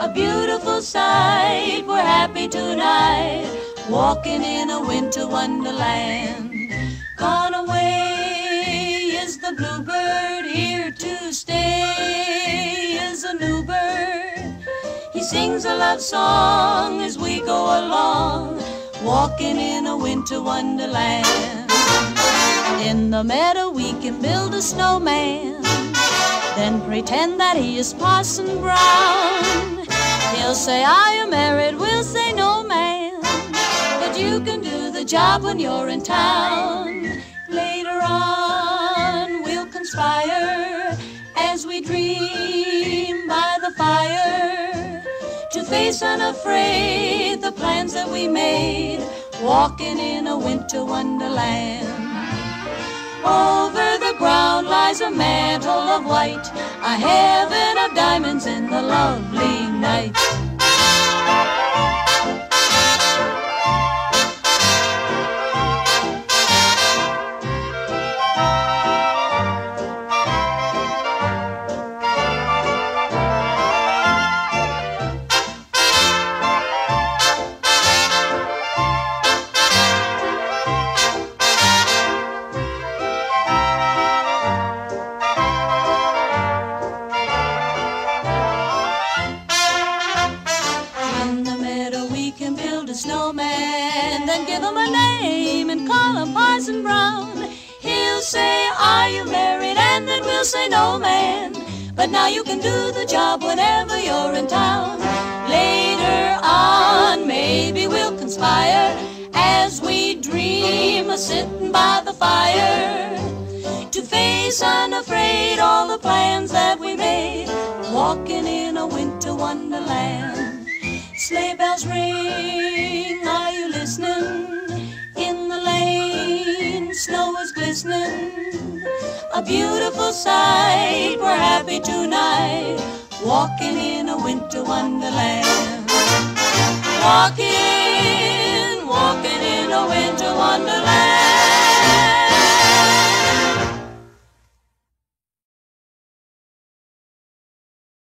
A beautiful sight, we're happy tonight, walking in a winter wonderland. Gone away is the bluebird, here to stay is a new bird. He sings a love song as we go along, walking in a winter wonderland. In the meadow we can build a snowman, then pretend that he is Parson Brown. He'll say, Are you married? We'll say, No, man. But you can do the job when you're in town. Later on, we'll conspire as we dream by the fire to face unafraid the plans that we made, walking in a winter wonderland. Over the ground a mantle of white, a heaven of diamonds in the lovely night. Can build a snowman, then give him a name and call him Parson Brown. He'll say, Are you married? And then we'll say, No, man. But now you can do the job whenever you're in town. Later on, maybe we'll conspire as we dream of sitting by the fire to face unafraid all the plans that we made, walking in a winter wonderland. Sleigh bells ring, are you listening? In the lane, snow is glistening. A beautiful sight, we're happy tonight. Walking in a winter wonderland. Walking.